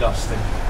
lost him.